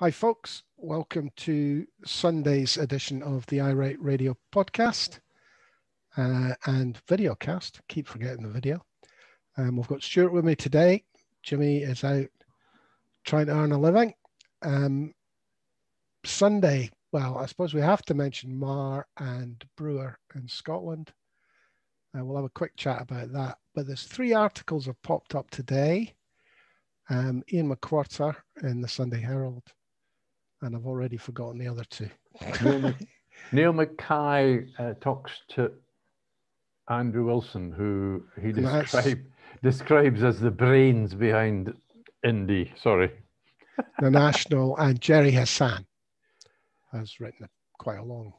Hi, folks. Welcome to Sunday's edition of the Aye Right Radio podcast uh, and video cast. Keep forgetting the video. Um, we've got Stewart with me today. Jimmy is out trying to earn a living. Um, Sunday, well, I suppose we have to mention Marr and Brewer in Scotland. Uh, we'll have a quick chat about that. But there's three articles have popped up today. Um, Iain MacWhirter in the Sunday Herald, and I've already forgotten the other two. Neil, Neil Mackay uh, talks to Andrew Wilson, who he describe, describes as the brains behind Indie. Sorry. the National, and Gerry Hassan has written a, quite a long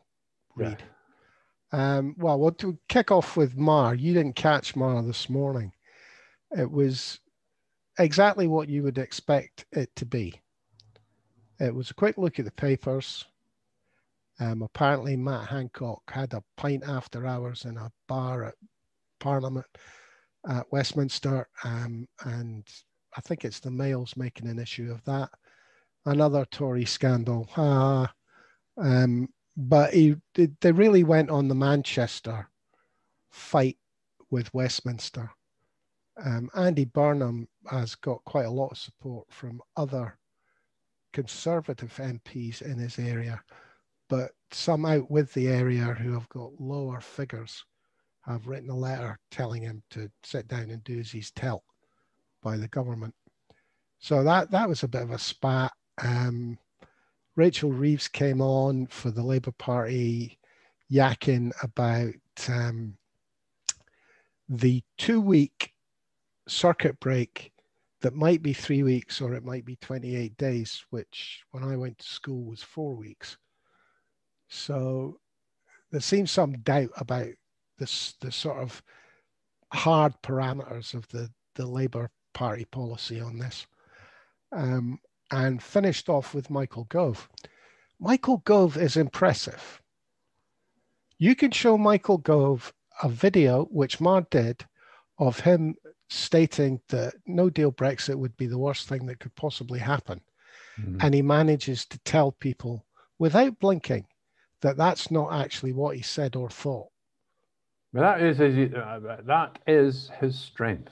read. Yeah. Um, well, we'll to kick off with Marr. You didn't catch Marr this morning. It was exactly what you would expect it to be. It was a quick look at the papers. Um, apparently, Matt Hancock had a pint after hours in a bar at Parliament at Westminster, um, and I think it's the Mail's making an issue of that. Another Tory scandal. Um, but he, they really went on the Manchester fight with Westminster. Um, Andy Burnham has got quite a lot of support from other conservative MPs in his area, but some out with the area who have got lower figures have written a letter telling him to sit down and do as he's told by the government. So that that was a bit of a spat. Um, Rachel Reeves came on for the Labour Party, yakking about um, the two-week circuit break that might be three weeks or it might be 28 days, which when I went to school was four weeks. So there seems some doubt about this the sort of hard parameters of the, the Labour Party policy on this. Um, and finished off with Michael Gove. Michael Gove is impressive. You can show Michael Gove a video, which Marr did, of him stating that no deal Brexit would be the worst thing that could possibly happen. Mm-hmm. And he manages to tell people without blinking that that's not actually what he said or thought. But that is his, uh, that is his strength.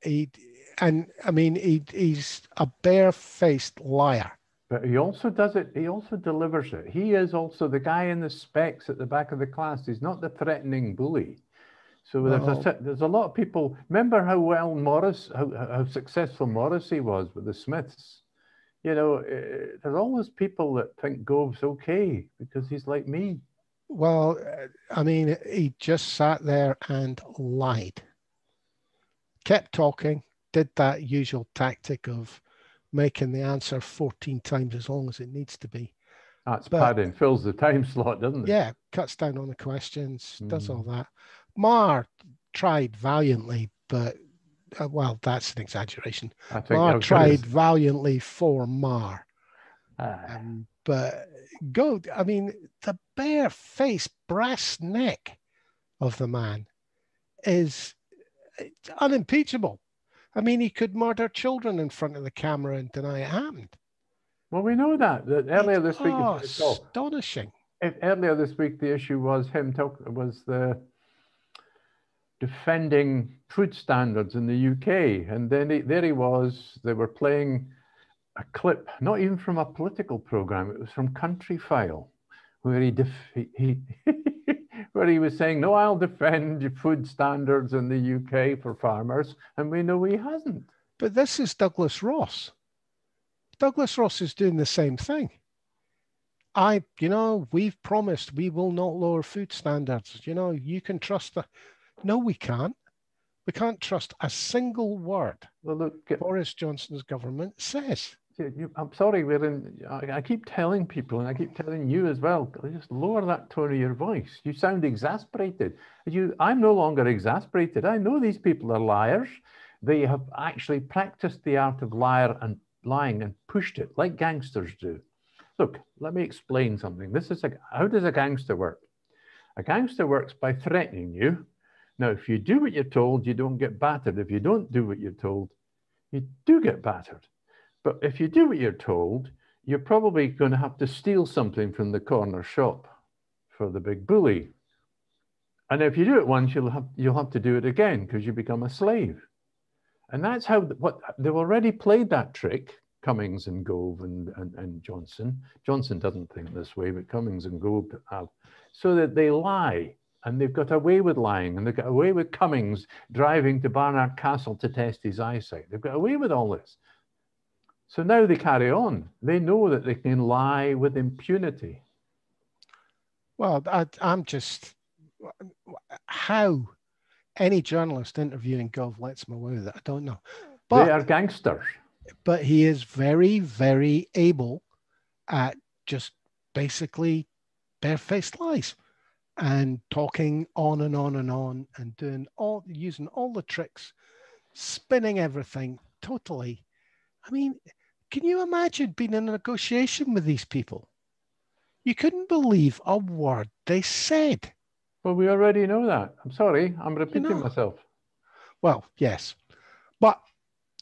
He, and I mean, he, he's a barefaced liar. But he also does it, he also delivers it. He is also the guy in the specs at the back of the class. He's not the threatening bully. So there's a, there's a lot of people. Remember how well Morris, how, how successful Morrissey was with the Smiths. You know, uh, there's always people that think Gove's okay because he's like me. Well, I mean, he just sat there and lied, kept talking, did that usual tactic of making the answer 14 times as long as it needs to be. That's but, padding, fills the time slot, doesn't it? Yeah, cuts down on the questions, mm. does all hmm. that. Marr tried valiantly, but uh, well, that's an exaggeration. Marr tried valiantly for Marr. Uh, um, but go, I mean, the bare face, brass neck of the man is unimpeachable. I mean, he could murder children in front of the camera and deny it happened. Well, we know that. that earlier this week, oh, astonishing. Earlier this week, the issue was him talk was the defending food standards in the UK. And then he, there he was, they were playing a clip, not even from a political program, it was from Countryfile, where he, he, he where he was saying, no, I'll defend food standards in the UK for farmers. And we know he hasn't. But this is Douglas Ross. Douglas Ross is doing the same thing. I, you know, we've promised we will not lower food standards. You know, you can trust the no, we can't. We can't trust a single word well, look, uh, Boris Johnson's government says. I'm sorry, we're in, I, keep telling people, and I keep telling you as well, just lower that tone of your voice. You sound exasperated. You, I'm no longer exasperated. I know these people are liars. They have actually practiced the art of liar and lying and pushed it like gangsters do. Look, let me explain something. This is a, how does a gangster work? A gangster works by threatening you now, if you do what you're told, you don't get battered. If you don't do what you're told, you do get battered. But if you do what you're told, you're probably going to have to steal something from the corner shop for the big bully. And if you do it once, you'll have, you'll have to do it again because you become a slave. And that's how what they've already played that trick. Cummings and Gove and, and, and Johnson. Johnson doesn't think this way, but Cummings and Gove have. So that they lie and they've got away with lying and they've got away with Cummings driving to Barnard Castle to test his eyesight. They've got away with all this. So now they carry on. They know that they can lie with impunity. Well, I, am just how any journalist interviewing Gove lets them away with it. I don't know. But, they are gangsters. But he is very, very able at just basically barefaced lies and talking on and on and on and doing all using all the tricks, spinning everything totally. I mean, can you imagine being in a negotiation with these people? You couldn't believe a word they said. Well, we already know that. I'm sorry, I'm repeating you know. myself. Well, yes, but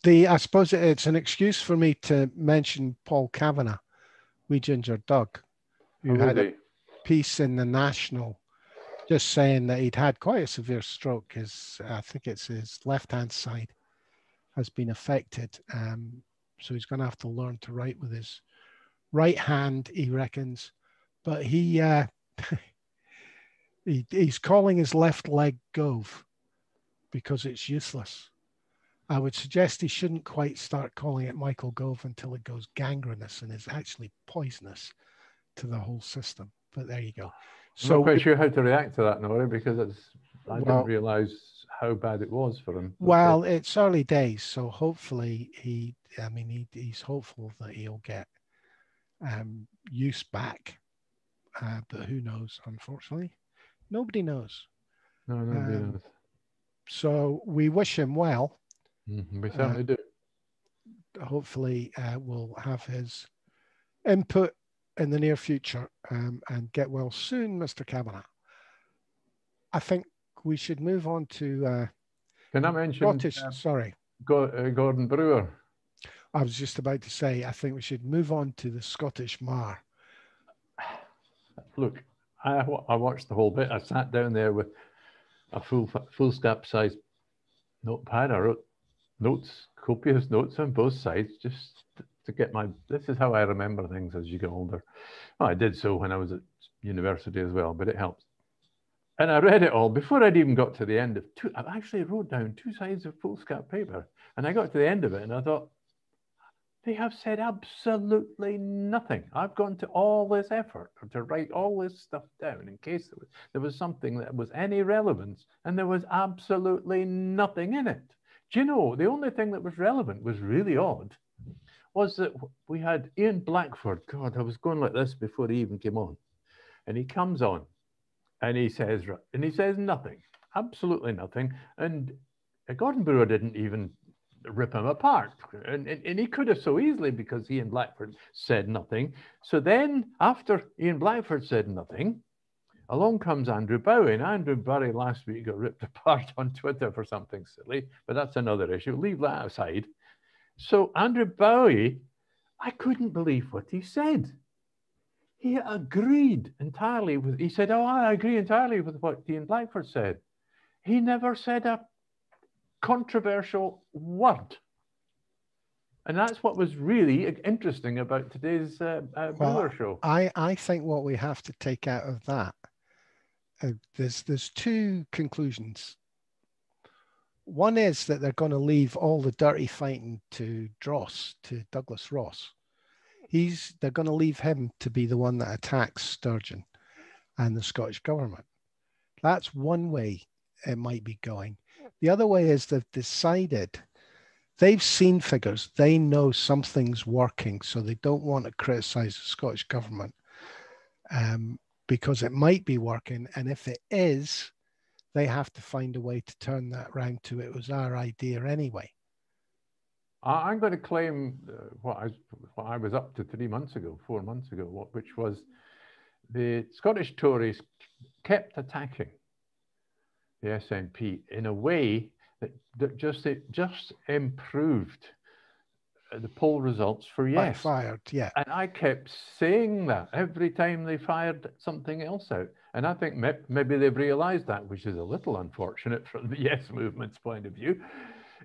the I suppose it's an excuse for me to mention Paul Kavanagh, Wee Ginger Dug, who oh, had a piece in the National, just saying that he'd had quite a severe stroke. His I think it's his left hand side has been affected. Um, so he's going to have to learn to write with his right hand, he reckons. But he, uh, he he's calling his left leg Gove because it's useless. I would suggest he shouldn't quite start calling it Michael Gove until it goes gangrenous and is actually poisonous to the whole system. But there you go. So I'm not quite sure how to react to that, Norry, because it's I well, didn't realise how bad it was for him. Well, it's early days, so hopefully he I mean, he, he's hopeful that he'll get um, use back, uh, but who knows? Unfortunately, nobody knows. No, nobody um, knows. So we wish him well. Mm-hmm, we certainly uh, do. Hopefully, uh, we'll have his input in the near future um, and get well soon, Mr. Kavanagh. I think we should move on to. Uh, Can I mention? Scottish, uh, sorry. Uh, Gordon Brewer. I was just about to say, I think we should move on to the Scottish Marr. Look, I, I watched the whole bit. I sat down there with a full foolscap size notepad. I wrote notes, copious notes on both sides, just to get my. This is how I remember things as you get older. Well, I did so when I was at university as well, but it helps. And I read it all before I'd even got to the end of two. I actually wrote down two sides of foolscap paper, and I got to the end of it, and I thought, they have said absolutely nothing. I've gone to all this effort to write all this stuff down in case there was, there was something that was any relevance, and there was absolutely nothing in it. Do you know, the only thing that was relevant was really odd, was that we had Ian Blackford. God, I was going like this before he even came on. And he comes on and he says, and he says nothing, absolutely nothing. And Gordon Brewer didn't even rip him apart. And, and, and, he could have so easily because Ian Blackford said nothing. So then, after Ian Blackford said nothing, along comes Andrew Bowie. And Andrew Bowie last week got ripped apart on Twitter for something silly, but that's another issue. Leave that aside. So, Andrew Bowie, I couldn't believe what he said. He agreed entirely with, he said, Oh, I agree entirely with what Ian Blackford said. He never said a controversial word. And that's what was really interesting about today's uh, uh, well, show. I, I think what we have to take out of that, uh, there's, there's two conclusions. One is that they're going to leave all the dirty fighting to Dross, to Douglas Ross. He's, they're going to leave him to be the one that attacks Sturgeon and the Scottish government. That's one way it might be going. The other way is they've decided they've seen figures, they know something's working, so they don't want to criticize the Scottish government um, because it might be working. And if it is, they have to find a way to turn that around to it was our idea anyway. I'm going to claim uh, what, I, what I was up to three months ago, four months ago, which was the Scottish Tories kept attacking the SNP in a way that, that just, it just improved the poll results for yes. Fired, yeah. And I kept saying that every time they fired something else out. And I think maybe they've realized that, which is a little unfortunate from the yes movement's point of view,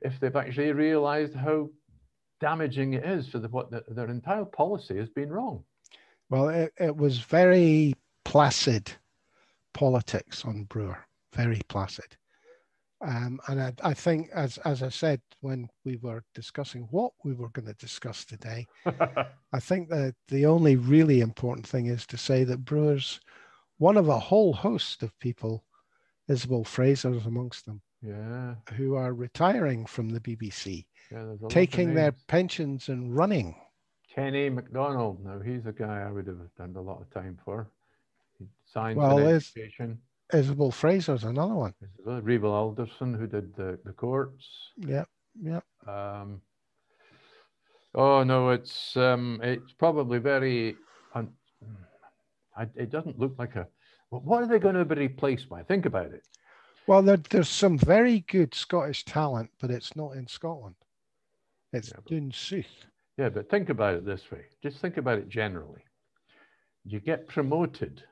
if they've actually realized how damaging it is for the, what the, their entire policy has been wrong. Well, it, it was very placid politics on Brewer, very placid. Um, and I, I, think, as as I said when we were discussing what we were going to discuss today, I think that the only really important thing is to say that Brewer's one of a whole host of people, Isabel Fraser's amongst them, yeah, who are retiring from the BBC, yeah, taking their pensions and running. Kenny MacDonald, now he's a guy I would have done a lot of time for. He signed well, education. Isabel Fraser's another one. Reevel Alderson, who did the, the courts. Yeah, yeah. Um, oh no, it's um, it's probably very. Un- it doesn't look like a. What are they going to be replaced by? Think about it. Well, there, there's some very good Scottish talent, but it's not in Scotland. It's yeah, in South. Yeah, but think about it this way. Just think about it generally. You get promoted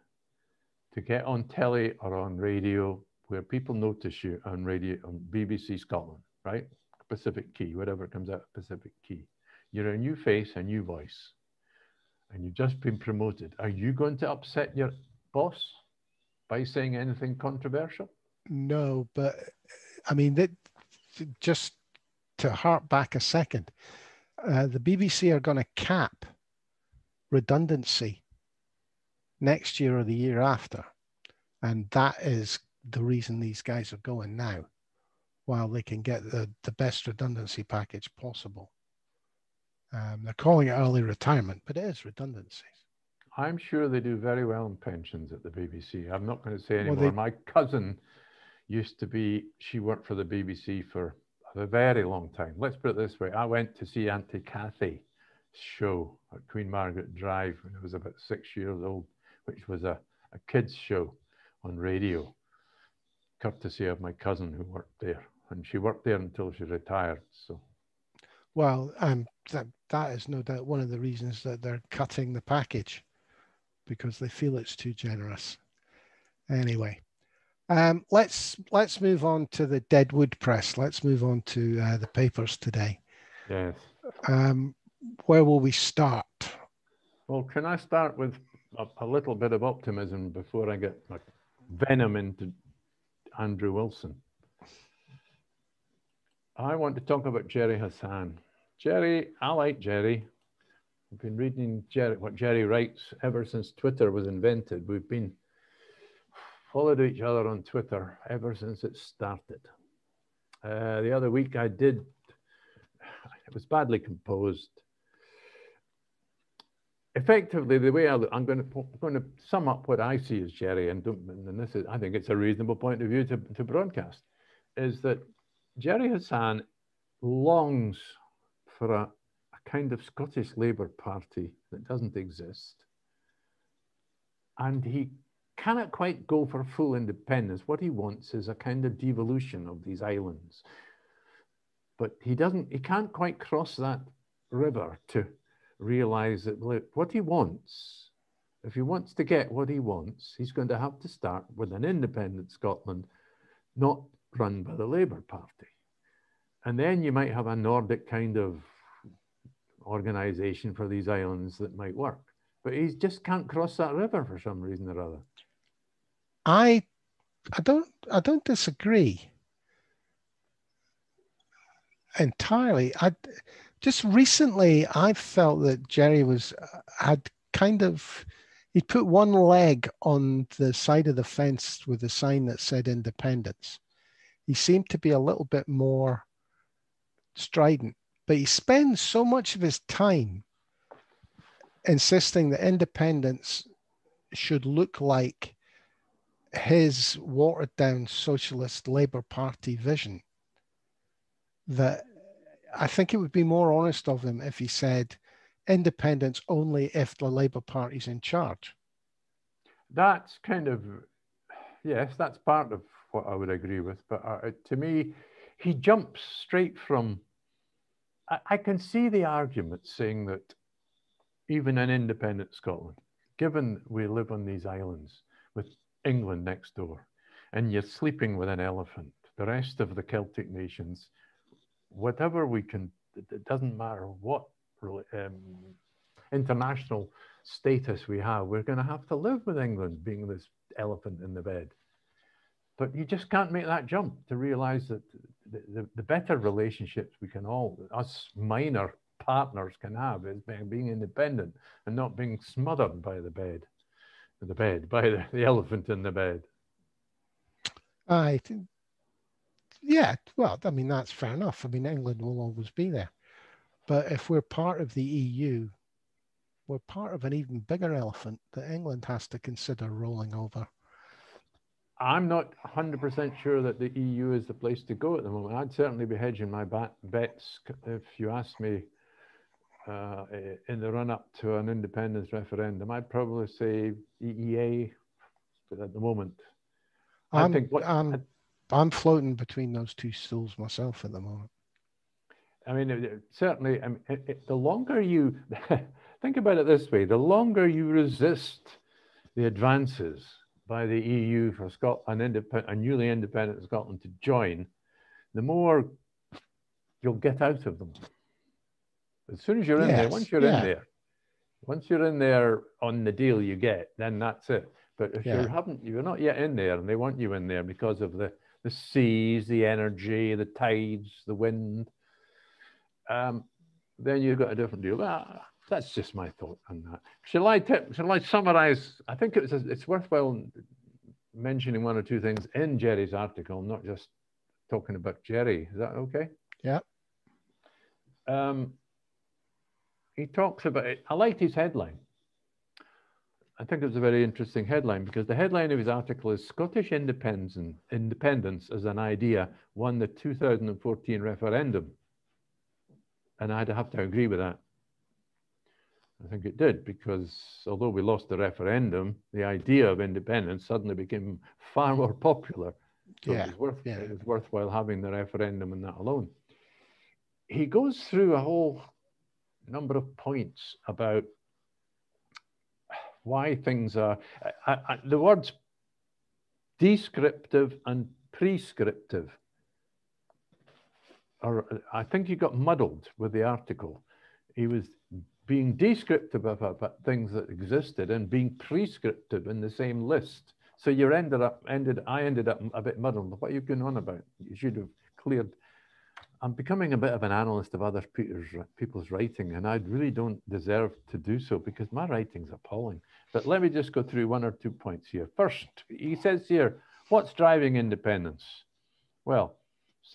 to get on telly or on radio where people notice you on radio on BBC Scotland, right? Pacific Quay, whatever comes out of Pacific Quay. You're a new face, a new voice, and you've just been promoted. Are you going to upset your boss by saying anything controversial? No, but I mean that just to harp back a second, uh, the BBC are going to cap redundancy next year or the year after. And that is the reason these guys are going now, while they can get the, the best redundancy package possible. Um, they're calling it early retirement, but it is redundancies. I'm sure they do very well in pensions at the BBC. I'm not going to say anymore. Well, they... My cousin used to be, she worked for the BBC for a very long time. Let's put it this way I went to see Auntie Kathy show at Queen Margaret Drive when I was about six years old which was a, a kids show on radio, courtesy of my cousin who worked there. And she worked there until she retired. So, well, um, that, that is no doubt one of the reasons that they're cutting the package because they feel it's too generous. Anyway, um, let's let's move on to the Deadwood Press. Let's move on to uh, the papers today. Yes. Um, where will we start? Well, can I start with a, a, little bit of optimism before I get my venom into Andrew Wilson. I want to talk about Gerry Hassan. Gerry, I like Gerry. I've been reading Gerry, what Gerry writes ever since Twitter was invented. We've been followed each other on Twitter ever since it started. Uh, the other week I did, it was badly composed effectively, the way I, am going to going to sum up what I see as Gerry, and, and this is, I think it's a reasonable point of view to, to broadcast, is that Gerry Hassan longs for a, a kind of Scottish Labour Party that doesn't exist, and he cannot quite go for full independence. What he wants is a kind of devolution of these islands, but he doesn't. He can't quite cross that river to realize that what he wants, if he wants to get what he wants, he's going to have to start with an independent Scotland, not run by the Labour Party. And then you might have a Nordic kind of organization for these islands that might work. But he just can't cross that river for some reason or other. I I don't I don't disagree entirely. I just recently I felt that Gerry was uh, had kind of he put one leg on the side of the fence with a sign that said independence. He seemed to be a little bit more strident, but he spends so much of his time insisting that independence should look like his watered down socialist Labour Party vision that I think it would be more honest of him if he said independence only if the Labour Party's in charge. That's kind of, yes, that's part of what I would agree with. But uh, to me, he jumps straight from I, can see the argument saying that even in independent Scotland, given we live on these islands with England next door, and you're sleeping with an elephant, the rest of the Celtic nations, whatever we can, it doesn't matter what um, international status we have, we're going to have to live with England being this elephant in the bed. But you just can't make that jump to realize that the, the, better relationships we can all, us minor partners can have is being, being independent and not being smothered by the bed, the bed, by the, the elephant in the bed. I think, yeah, well, I mean, that's fair enough. I mean, England will always be there. But if we're part of the EU, we're part of an even bigger elephant that England has to consider rolling over. I'm not 100% sure that the EU is the place to go at the moment. I'd certainly be hedging my bets if you asked me uh, in the run up to an independence referendum. I'd probably say EEA at the moment. I I'm, think what, I'm, I'm floating between those two stools myself at the moment. I mean, certainly, I mean, it, it, the longer you think about it this way, the longer you resist the advances by the EU for Scotland, independent, a newly independent Scotland to join, the more you'll get out of them. As soon as you're in there, once you're yeah. in there, once you're in there on the deal you get, then that's it. But if yeah. you haven't, you're not yet in there, and they want you in there because of the the seas, the energy, the tides, the wind, um, then you've got a different deal. Ah, that's just my thought on that. Shall I, shall I summarize? I think it's, it's worthwhile mentioning one or two things in Gerry's article, not just talking about Gerry. Is that okay? Yeah. Um, he talks about it. I liked his headline. I think it was a very interesting headline because the headline of his article is Scottish independence, independence as an idea won the 2014 referendum. And I'd have to agree with that. I think it did because although we lost the referendum, the idea of independence suddenly became far more popular. So yeah, it, was worth, yeah. it was worthwhile having the referendum and that alone. He goes through a whole number of points about why things are. I, I, the words descriptive and prescriptive are, I think he got muddled with the article. He was being descriptive about things that existed and being prescriptive in the same list. So you ended up ended I ended up a bit muddled. What are you going on about? You should have cleared. I'm becoming a bit of an analyst of other people's, people's writing, and I really don't deserve to do so because my writing's appalling. But let me just go through one or two points here. First, he says here, what's driving independence? Well,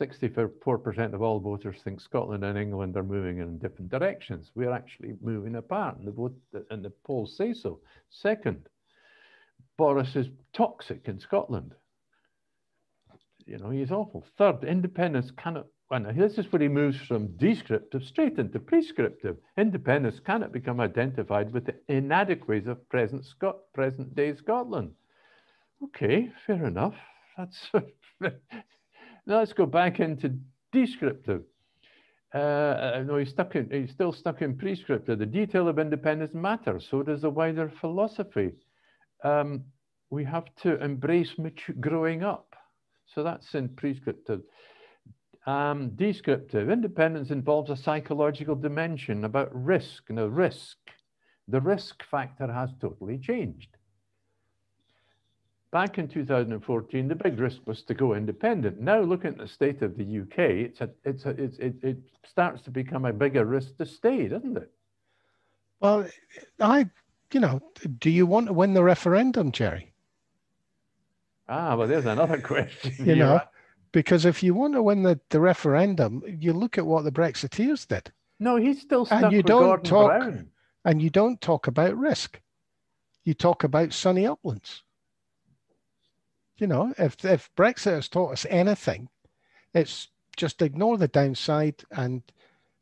64% of all voters think Scotland and England are moving in different directions. We're actually moving apart, and the, vote, and the polls say so. Second, Boris is toxic in Scotland. You know, he's awful. Third, independence cannot, and this is where he moves from descriptive straight into prescriptive. Independence cannot become identified with the inadequacies of present, Scot present day Scotland. Okay, fair enough. That's Now let's go back into descriptive. Uh, uh, no, he's stuck in. He's still stuck in prescriptive. The detail of independence matters. So does the wider philosophy. Um, we have to embrace mature, growing up. So that's in prescriptive. Um, descriptive. Independence involves a psychological dimension about risk. Now, risk. The risk factor has totally changed. Back in 2014, the big risk was to go independent. Now, looking at the state of the UK, it's a, it's a, it's, it, it starts to become a bigger risk to stay, doesn't it? Well, I, you know, do you want to win the referendum, Gerry? Ah, well, there's another question. you know, because if you want to win the, the referendum, you look at what the Brexiteers did. No, he's still stuck and you don't Gordon talk, Brown. And you don't talk about risk. You talk about sunny uplands you know, if if Brexit has taught us anything, it's just ignore the downside and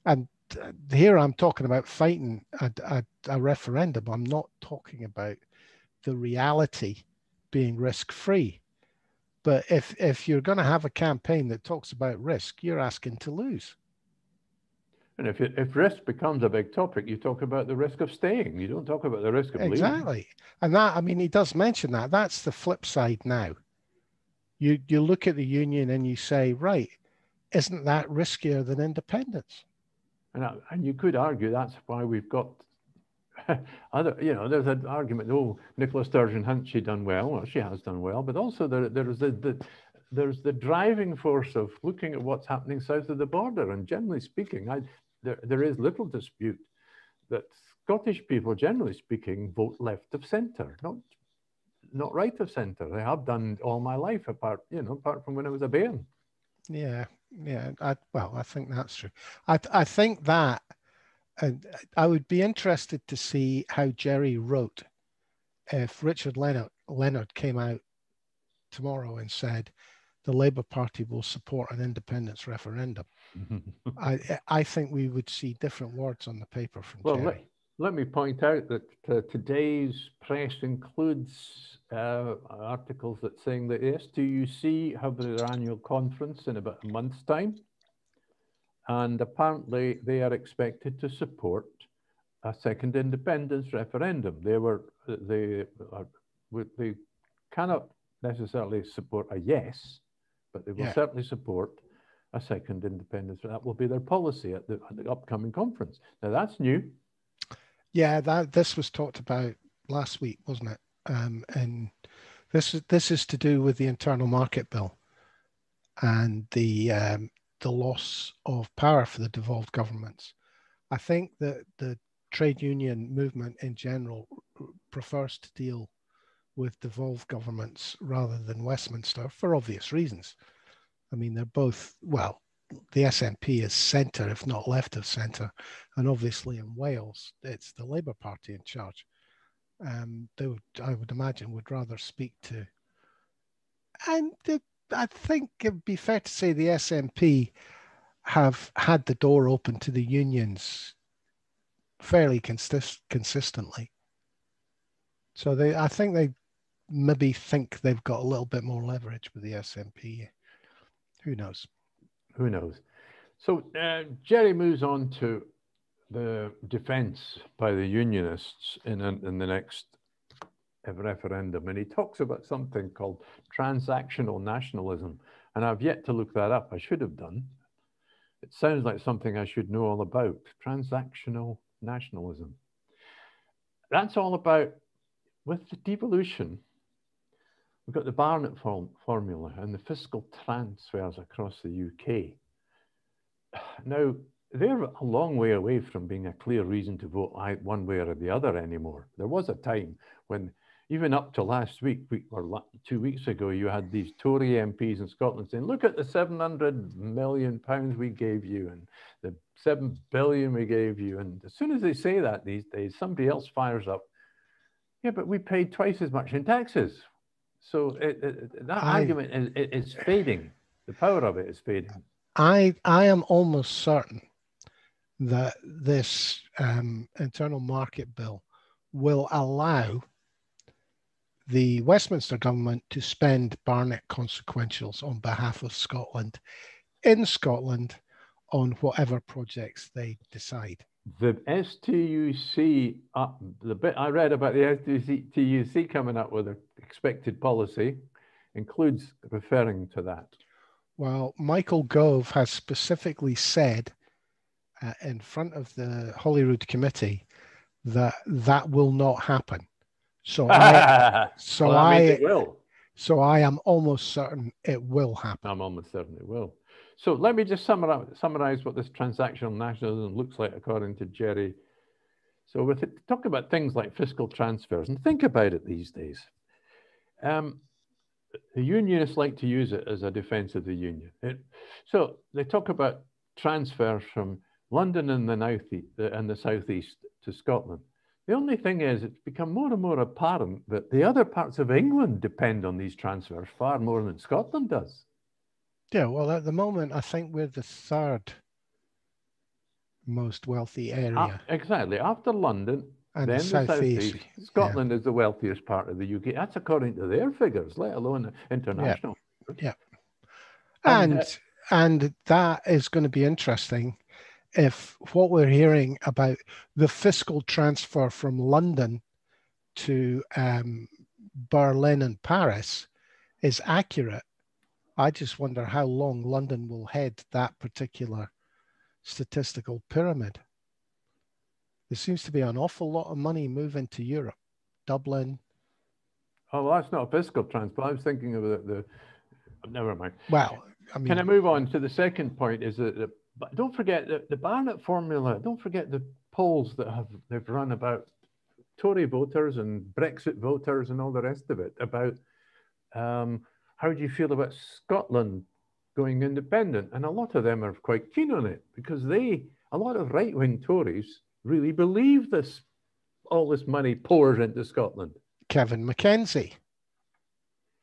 and uh, here I'm talking about fighting a, a, a referendum. I'm not talking about the reality being risk free. But if if you're going to have a campaign that talks about risk, you're asking to lose. And if, it, if risk becomes a big topic, you talk about the risk of staying. You don't talk about the risk of exactly. leaving. And that, I mean, he does mention that. That's the flip side now. You you look at the union and you say, right, isn't that riskier than independence? And, and you could argue that's why we've got other, you know, there's an argument, oh, Nicola Sturgeon, hasn't she done well? Well, she has done well, but also there, there's the, the, there's the driving force of looking at what's happening south of the border. And generally speaking, I, there, there is little dispute that Scottish people, generally speaking, vote left of centre, not not right of centre. They have done all my life, apart you know, apart from when I was a bairn. Yeah, yeah. I, well, I think that's true. I I think that, and I would be interested to see how Gerry wrote if Richard Leonard Leonard came out tomorrow and said the Labour Party will support an independence referendum. I I think we would see different words on the paper from well, Gerry. Let, me point out that uh, today's press includes uh, articles that saying that the STUC have their annual conference in about a month's time. And apparently they are expected to support a second independence referendum. They were, they are, they cannot necessarily support a yes, but they will yeah. certainly support a second independence. That will be their policy at the, at the upcoming conference. Now that's new. Yeah, that this was talked about last week, wasn't it? Um, and this is this is to do with the internal market bill and the um, the loss of power for the devolved governments. I think that the trade union movement in general prefers to deal with devolved governments rather than Westminster for obvious reasons. I mean, they're both, well, the SNP is centre, if not left of centre. And obviously in Wales, it's the Labour Party in charge. Um, they would, I would imagine, would rather speak to. And the, I think it'd be fair to say the SNP have had the door open to the unions fairly consist- consistently. So they, I think they maybe think they've got a little bit more leverage with the SNP. Who knows? Who knows? So uh, Gerry moves on to the defense by the unionists in, in the next referendum. And he talks about something called transactional nationalism. And I've yet to look that up. I should have done. It sounds like something I should know all about. Transactional nationalism. That's all about, with the devolution, we've got the Barnett form, formula and the fiscal transfers across the UK. Now, they're a long way away from being a clear reason to vote one way or the other anymore. There was a time when, even up to last week, or two weeks ago, you had these Tory MPs in Scotland saying, look at the 700 million pounds we gave you and the 7 billion we gave you. And as soon as they say that these days, somebody else fires up, yeah, but we paid twice as much in taxes. So it, it, that I, argument is, is fading. The power of it is fading. I, I am almost certain that this um, internal market bill will allow the Westminster government to spend Barnett consequentials on behalf of Scotland in Scotland on whatever projects they decide. The STUC, uh, the bit I read about the STUC coming up with an expected policy includes referring to that. Well, Michael Gove has specifically said uh, in front of the Holyrood Committee that that will not happen. So I, so well, I, will. So I am almost certain it will happen. I'm almost certain it will. So let me just summarize, summarize what this transactional nationalism looks like according to Gerry. So with it, talk about things like fiscal transfers and think about it these days. Um, the unionists like to use it as a defense of the union. It, so they talk about transfers from London and the, north, and the southeast to Scotland. The only thing is, it's become more and more apparent that the other parts of England depend on these transfers far more than Scotland does. Yeah, well, at the moment, I think we're the third most wealthy area. Uh, exactly. After London, and then the southeast. southeast. Scotland yeah. is the wealthiest part of the UK. That's according to their figures, let alone international. Yeah. yeah. And and, uh, and that is going to be interesting if what we're hearing about the fiscal transfer from London to um, Berlin and Paris is accurate, I just wonder how long London will head that particular statistical pyramid. There seems to be an awful lot of money moving to Europe, Dublin. Oh, well, that's not a fiscal transfer. I was thinking of the, the never mind. Well, I mean, can I move on to the second point? Is that the, don't forget the, the Barnett formula. Don't forget the polls that have they've run about Tory voters and Brexit voters and all the rest of it about um, how do you feel about Scotland going independent? And a lot of them are quite keen on it because they, a lot of right wing Tories, really believe this, all this money pours into Scotland. Kevin Mackenzie.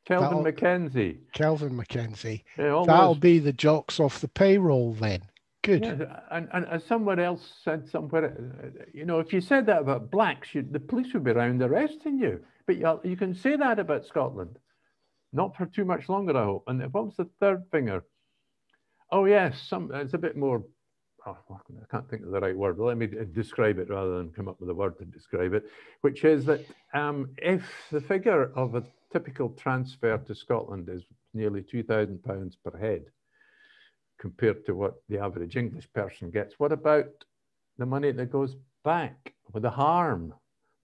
Kelvin Mackenzie. Kelvin Mackenzie. Yeah, That'll be the jocks off the payroll then. Good. Yeah, and, and as someone else said somewhere, you know, if you said that about blacks, you, the police would be around arresting you. But you, you can say that about Scotland. Not for too much longer, I hope. And what was the third finger? Oh, yes, some, it's a bit more, I can't think of the right word. Let me describe it rather than come up with a word to describe it, which is that um, if the figure of a typical transfer to Scotland is nearly £2,000 per head, compared to what the average English person gets. What about the money that goes back with the harm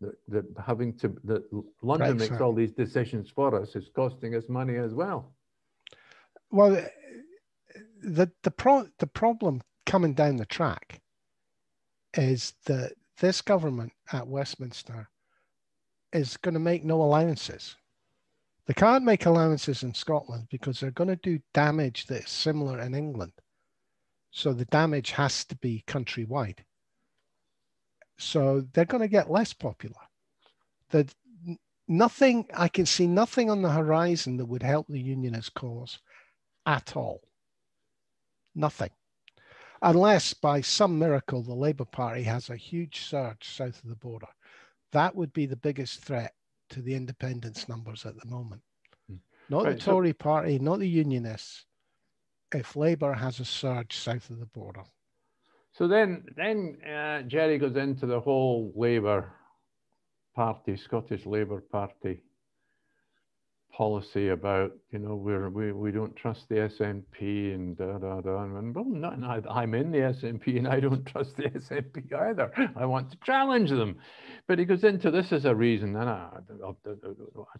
that, that having to that London Right, makes sir. all these decisions for us is costing us money as well. Well, the the pro the problem coming down the track is that this government at Westminster is going to make no allowances. They can't make allowances in Scotland because they're going to do damage that is similar in England. So the damage has to be countrywide. So they're going to get less popular. The nothing I can see nothing on the horizon that would help the unionist cause at all. Nothing. Unless by some miracle the Labour Party has a huge surge south of the border. That would be the biggest threat to the independence numbers at the moment. Hmm. Not Right, the so- Tory party, not the unionists. If Labour has a surge south of the border. So then, then uh, Gerry goes into the whole Labour Party, Scottish Labour Party policy about, you know, we're, we, we don't trust the SNP and da da da. And well, no, no, I'm in the SNP and I don't trust the SNP either. I want to challenge them. But he goes into this as a reason, and I,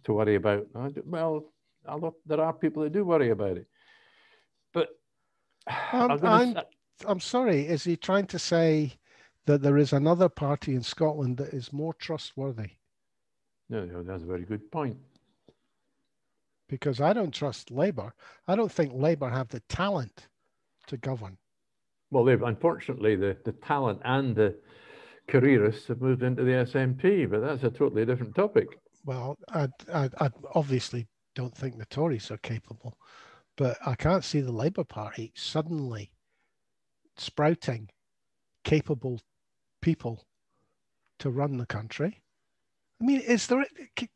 to worry about. Well, lot, there are people that do worry about it. But Um, I'm I'm- I'm sorry, is he trying to say that there is another party in Scotland that is more trustworthy? no, no, that's a very good point. Because I don't trust Labour. I don't think Labour have the talent to govern. Well, they've unfortunately the, the talent and the careerists have moved into the SNP, but that's a totally different topic. Well, I, I, I obviously don't think the Tories are capable, but I can't see the Labour Party suddenly sprouting capable people to run the country. I mean, is there?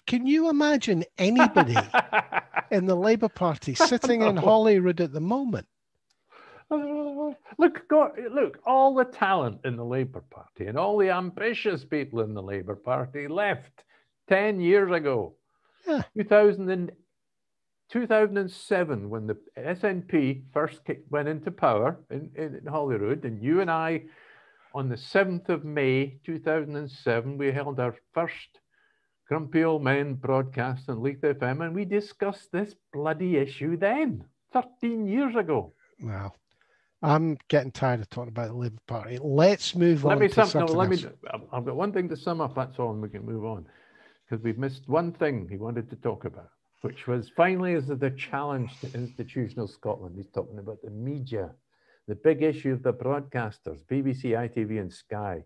Can you imagine anybody in the Labour Party sitting in. Holyrood at the moment? look, look, all the talent in the Labour Party and all the ambitious people in the Labour Party left 10 years ago. Yeah. 2000 and, 2007, when the SNP first went into power in, in Holyrood, and you and I, on the 7th of May 2007, we held our first Grumpy Old Men broadcast on Leith FM, and we discussed this bloody issue then, 13 years ago. Well, I'm getting tired of talking about the Labour Party. Let's move on. Let on me to sum. No, let me. else. I've- I've got one thing to sum up. That's all, and we can move on, because we've missed one thing he wanted to talk about, which was finally is the challenge to institutional Scotland. He's talking about the media, the big issue of the broadcasters, BBC, ITV, and Sky.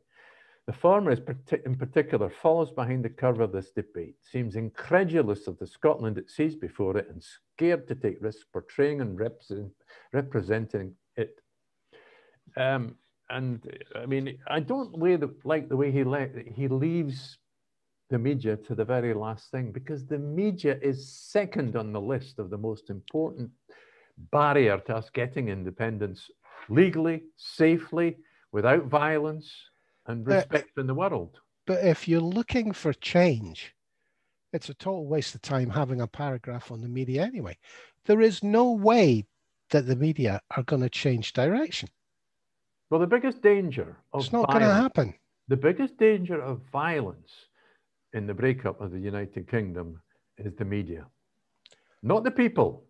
The former, is in particular, follows behind the curve of this debate, seems incredulous of the Scotland it sees before it, and scared to take risks portraying and represent, representing it. Um, and I mean, I don't the, like the way he le- he leaves the media to the very last thing because the media is second on the list of the most important barrier to us getting independence legally, safely, without violence and But- respect in the world. But if you're looking for change, it's a total waste of time having a paragraph on the media anyway. There is no way that the media are going to change direction. Well, the biggest danger of It's not going to happen. The biggest danger of violence in the breakup of the United Kingdom is the media, not the people.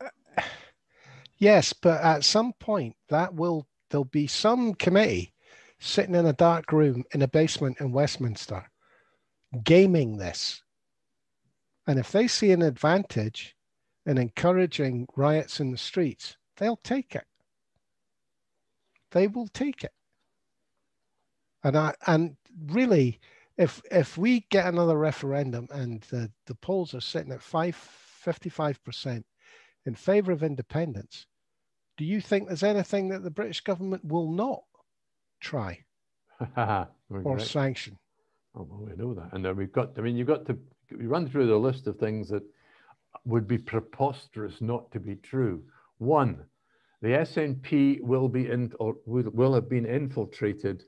Yes, but at some point that will there'll be some committee sitting in a dark room in a basement in Westminster gaming this. And if they see an advantage in encouraging riots in the streets, they'll take it. They will take it. And I and really if if we get another referendum and the, the polls are sitting at five, 55% in favor of independence, do you think there's anything that the British government will not try or sanction? Oh, well, we know that. And then we've got, I mean, you've got to we run through the list of things that would be preposterous not to be true. One, the SNP will be in or will, will have been infiltrated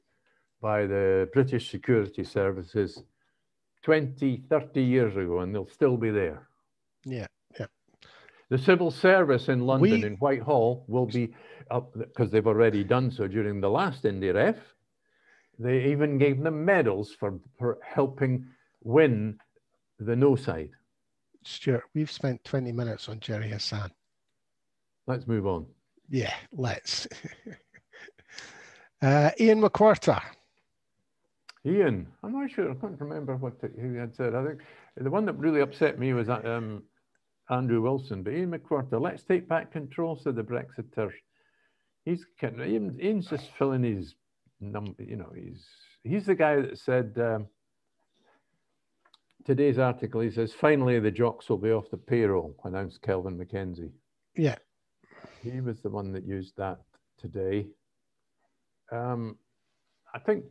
by the British security services 20, 30 years ago, and they'll still be there. Yeah, The civil service in London, We- in Whitehall, will be up because they've already done so during the last Indie Ref. They even gave them medals for, for helping win the no side. Stewart, we've spent 20 minutes on Gerry Hassan. Let's move on. Yeah, let's. uh, Iain MacWhirter. Ian, I'm not sure. I can't remember what he had said. I think the one that really upset me was that, um, Andrew Wilson, but Iain MacWhirter, let's take back control, said the Brexiters. He's kind of, Ian, Ian's just filling his number, you know, he's he's the guy that said um, today's article, he says, finally the jocks will be off the payroll, announced Kelvin MacKenzie. Yeah, He was the one that used that today. Um, I think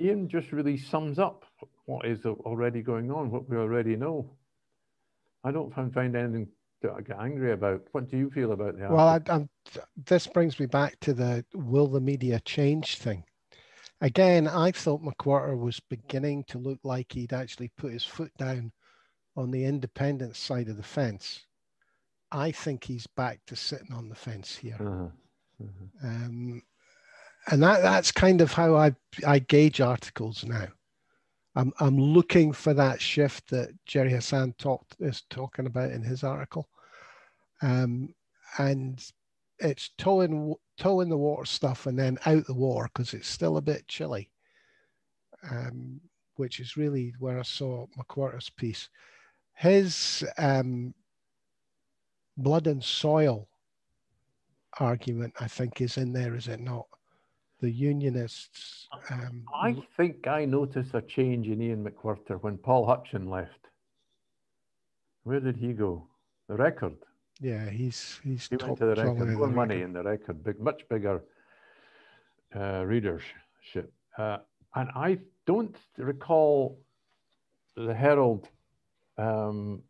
Ian just really sums up what is already going on, what we already know. I don't find, anything to get angry about. What do you feel about the well? I, I'm, this brings me back to the will the media change thing. Again, I thought MacWhirter was beginning to look like he'd actually put his foot down on the independent side of the fence. I think he's back to sitting on the fence here. Uh-huh. Um, and that, that's kind of how I, I gauge articles now. I'm, I'm looking for that shift that Gerry Hassan talked is talking about in his article. Um, and it's toe in, toe in the water stuff and then out the water because it's still a bit chilly, um, which is really where I saw MacWhirter's piece. His um, blood and soil argument, I think, is in there, is it not? The unionists. Um, I think I noticed a change in Iain MacWhirter when Paul Hutcheon left. Where did he go? The record. yeah, he's he's He went to the record. More money record. in the record, big, much bigger uh, readership. Uh, and I don't recall the Herald um,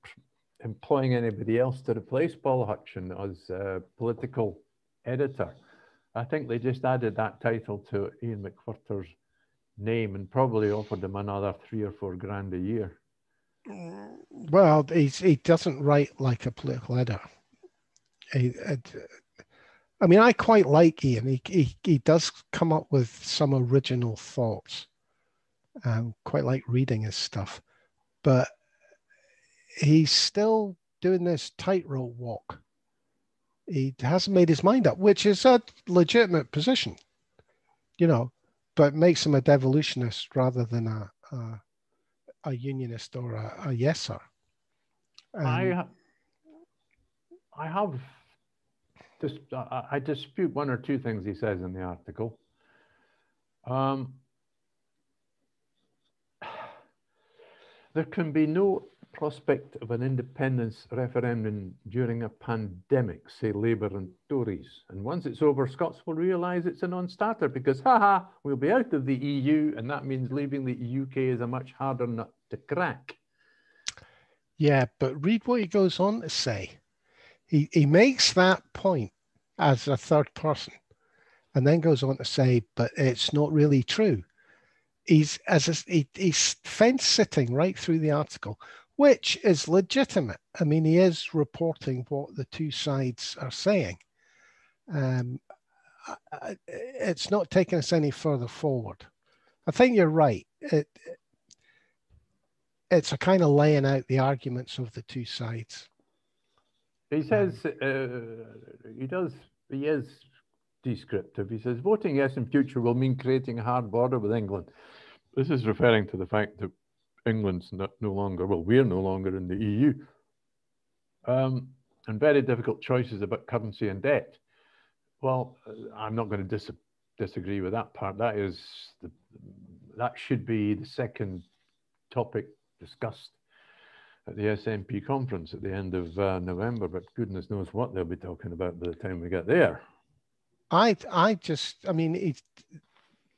employing anybody else to replace Paul Hutcheon as uh, political editor. I think they just added that title to Iain MacWhirter's name and probably offered him another three or four grand a year. Well, he's, he doesn't write like a political editor. He, I mean, I quite like Ian. He, he, he does come up with some original thoughts. Um, quite like reading his stuff, but he's still doing this tightrope walk. He hasn't made his mind up, which is a legitimate position, you know, but makes him a devolutionist rather than a, a, a unionist or a, a yeser. I Um, ha- I have dis- I I dispute one or two things he says in the article. Um, there can be no prospect of an independence referendum during a pandemic, say Labour and Tories. And once it's over, Scots will realise it's a non-starter because, haha, we'll be out of the EU, and that means leaving the UK is a much harder nut to crack. Yeah, but read what he goes on to say. He he makes that point as a third person, and then goes on to say, but it's not really true. He's as a, he, he's fence sitting right through the article, which is legitimate. I mean, he is reporting what the two sides are saying. Um, it's not taking us any further forward. I think you're right. It, it's a kind of laying out the arguments of the two sides. He says uh, he does. He is descriptive. He says voting yes in future will mean creating a hard border with England. This is referring to the fact that England's not, no longer. Well, we're no longer in the EU, um, and very difficult choices about currency and debt. Well, uh, I'm not going to dis disagree with that part. That is the that should be the second topic discussed at the SNP conference at the end of uh, November, but goodness knows what they'll be talking about by the time we get there. I, I just, I mean, it's,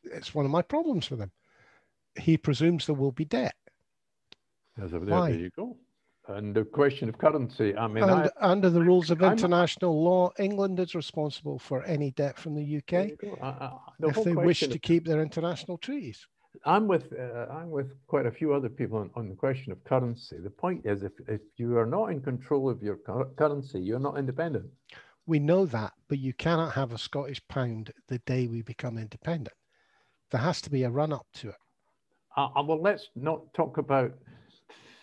it's one of my problems with him. He presumes there will be debt. As there, there you go. And the question of currency, I mean, and, I, under the rules of international I'm, law, England is responsible for any debt from the UK I, I, the if they wish to keep their international treaties. I'm with uh, I'm with quite a few other people on, on, the question of currency. The point is, if if you are not in control of your currency, you're not independent. We know that, but you cannot have a Scottish pound the day we become independent. There has to be a run up to it. Uh, uh, well, let's not talk about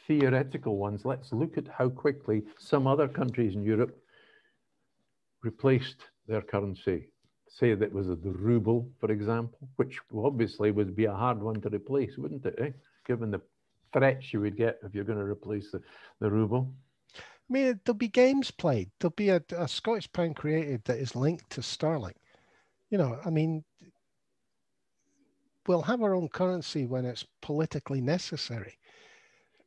theoretical ones. Let's look at how quickly some other countries in Europe replaced their currency say that was the ruble, for example, which obviously would be a hard one to replace, wouldn't it? Eh? Given the threats you would get if you're going to replace the, the ruble. I mean, there'll be games played. There'll be a, a Scottish pound created that is linked to sterling. You know, I mean, we'll have our own currency when it's politically necessary.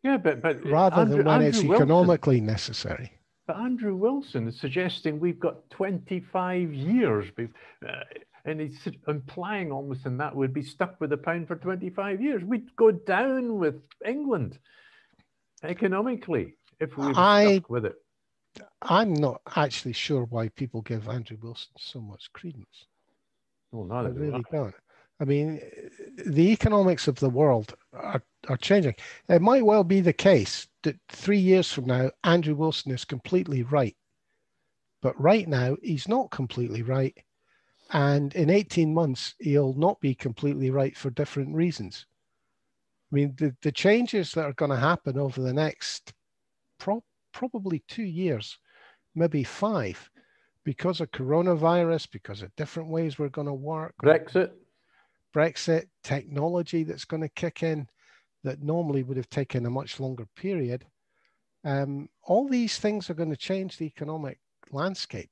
Yeah, but but rather Andrew, than when Andrew it's economically Wilson, necessary. But Andrew Wilson is suggesting we've got 25 years, uh, and he's implying almost in that we'd be stuck with the pound for 25 years. We'd go down with England economically if we were I, stuck with it. I'm not actually sure why people give Andrew Wilson so much credence. Well, neither I really don't. I mean, the economics of the world are, are changing. It might well be the case that three years from now, Andrew Wilson is completely right. But right now, he's not completely right. And in 18 months, he'll not be completely right for different reasons. I mean, the, the changes that are going to happen over the next pro- probably two years, maybe five, because of coronavirus, because of different ways we're going to work. Brexit. Brexit, technology that's going to kick in that normally would have taken a much longer period. Um, all these things are going to change the economic landscape.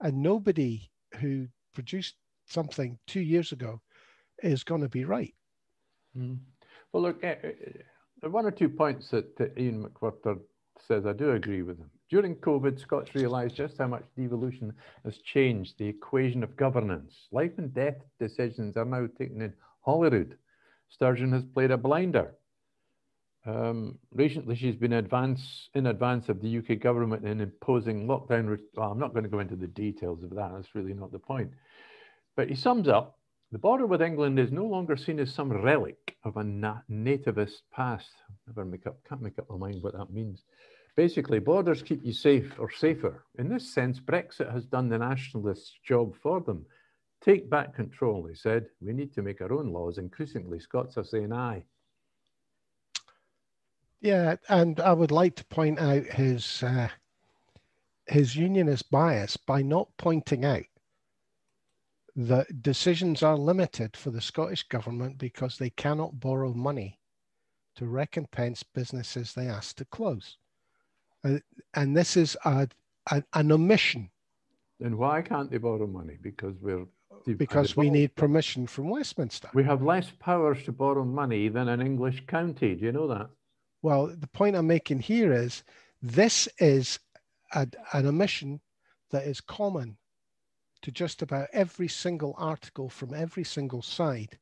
And nobody who produced something two years ago is going to be right. Mm. Well, look, uh, one or two points that, that Iain MacWhirter says, I do agree with him. During COVID, Scots realised just how much devolution has changed the equation of governance. Life and death decisions are now taken in Holyrood. Sturgeon has played a blinder. Um, recently, she's been advance, in advance of the UK government in imposing lockdown. Well, I'm not going to go into the details of that. That's really not the point. But he sums up the border with England is no longer seen as some relic of a na nativist past. Never make up, can't make up my mind what that means. Basically, borders keep you safe or safer. In this sense, Brexit has done the nationalists' job for them. Take back control, they said. We need to make our own laws. Increasingly, Scots are saying aye. Yeah, and I would like to point out his uh, his unionist bias by not pointing out that decisions are limited for the Scottish government because they cannot borrow money to recompense businesses they ask to close. Uh, and this is a, a, an omission. Then why can't they borrow money? Because we're because we need permission from Westminster. We have less powers to borrow money than an English county. Do you know that? Well, the point I'm making here is this is a, an omission that is common to just about every single article from every single side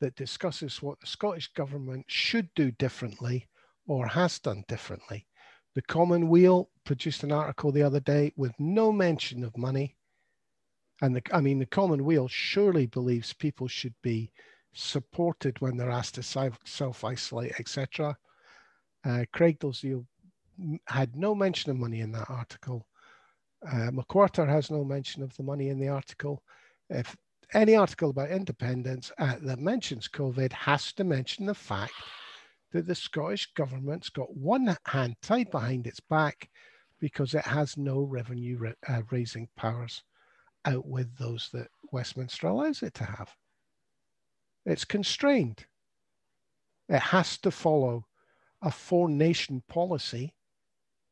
that discusses what the Scottish government should do differently or has done differently. The Commonweal produced an article the other day with no mention of money. And the, I mean, the Commonweal surely believes people should be supported when they're asked to self isolate, etc. Uh, Craig Dalzell had no mention of money in that article. Uh, MacWhirter has no mention of the money in the article. If any article about independence uh, that mentions COVID has to mention the fact that the Scottish government's got one hand tied behind its back because it has no revenue ra- uh, raising powers out with those that Westminster allows it to have. It's constrained. It has to follow a four nation policy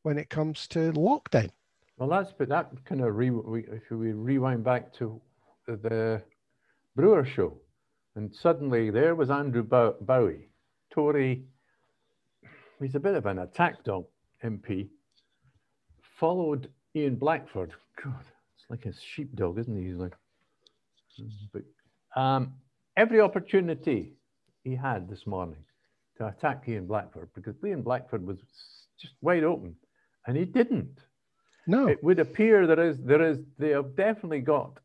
when it comes to lockdown. Well, that's but that kind of re, we, if we rewind back to the Brewer show, and suddenly there was Andrew Bowie, Tory. He's a bit of an attack dog MP. Followed Ian Blackford. God, it's like a sheepdog, isn't he? He's like, but um, every opportunity he had this morning to attack Ian Blackford because Ian Blackford was just wide open, and he didn't. No, it would appear there is there is they have definitely got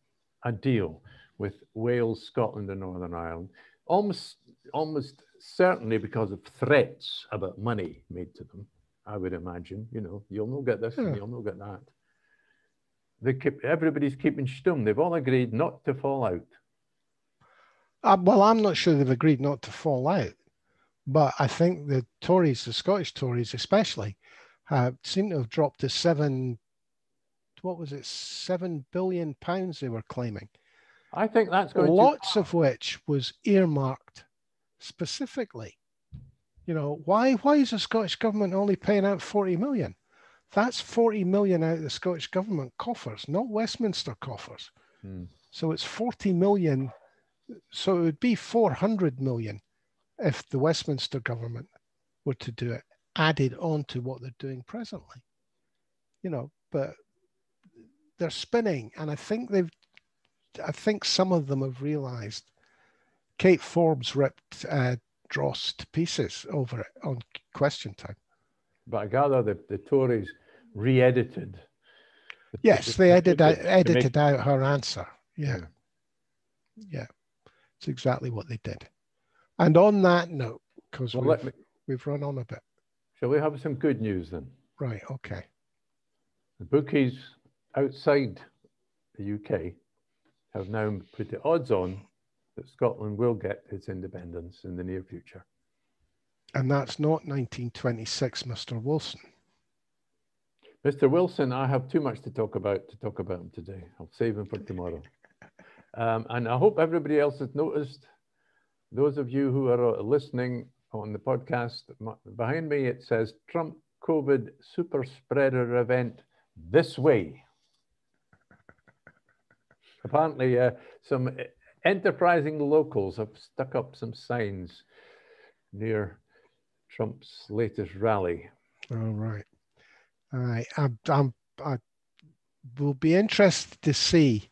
a deal with Wales, Scotland, and Northern Ireland, almost almost certainly because of threats about money made to them. I would imagine, you know, you'll not get this yeah. and you'll not get that. They keep everybody's keeping stum. They've all agreed not to fall out. Uh, well, I'm not sure they've agreed not to fall out, but I think the Tories, the Scottish Tories especially, have seem to have dropped to seven. What was it? Seven billion pounds they were claiming. I think that's going lots to... of which was earmarked specifically. You know, why why is the Scottish government only paying out 40 million? That's 40 million out of the Scottish government coffers, not Westminster coffers. Hmm. So it's 40 million. So it would be 400 million if the Westminster government were to do it, added on to what they're doing presently. You know, but they're spinning, and I think they've I think some of them have realised. Kate Forbes ripped uh, Dross to pieces over it on Question Time. But I gather the, the Tories re-edited. yes, they edited out, edited out her answer. Yeah. yeah, it's exactly what they did. And on that note, because well, we've, we've run on a bit. Shall we have some good news then? Right. Okay. The bookies outside the UK have now put the odds on that Scotland will get its independence in the near future. And that's not 1926, Mr. Wilson. Mr. Wilson, I have too much to talk about to talk about him today. I'll save him for tomorrow. Um, and I hope everybody else has noticed. Those of you who are uh, listening on the podcast, behind me it says Trump COVID super spreader event this way apparently uh, some enterprising locals have stuck up some signs near Trump's latest rally. All right. All right. I'm, I'm, I will be interested to see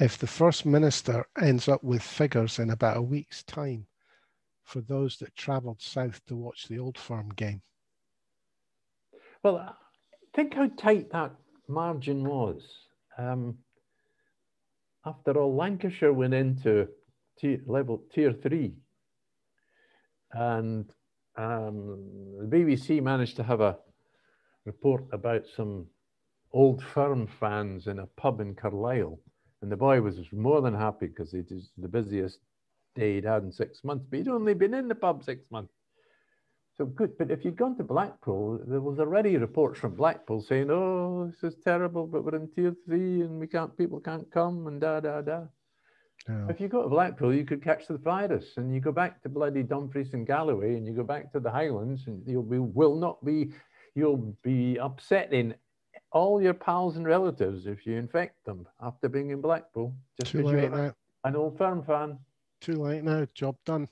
if the First Minister ends up with figures in about a week's time for those that travelled south to watch the Old Firm game. Well, think how tight that margin was. Um, after all, Lancashire went into tier, level tier three. And um, the BBC managed to have a report about some old firm fans in a pub in Carlisle. And the boy was more than happy because it is the busiest day he'd had in six months, but he'd only been in the pub six months. So good. But if you'd gone to Blackpool, there was already reports from Blackpool saying, "Oh, this is terrible, but we're in tier three and we can't, people can't come and da da da." Yeah. If you go to Blackpool, you could catch the virus, and you go back to bloody Dumfries and Galloway, and you go back to the Highlands, and you'll be will not be, you'll be upsetting all your pals and relatives if you infect them after being in Blackpool, just because you're now. an old firm fan. Too late now. Job done.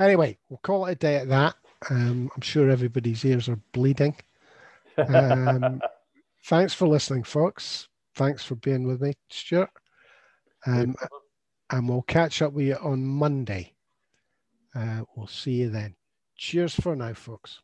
Anyway, we'll call it a day at that. Um, I'm sure everybody's ears are bleeding. Um, thanks for listening, folks. Thanks for being with me, Stewart. Um, and we'll catch up with you on Monday. Uh, we'll see you then. Cheers for now, folks.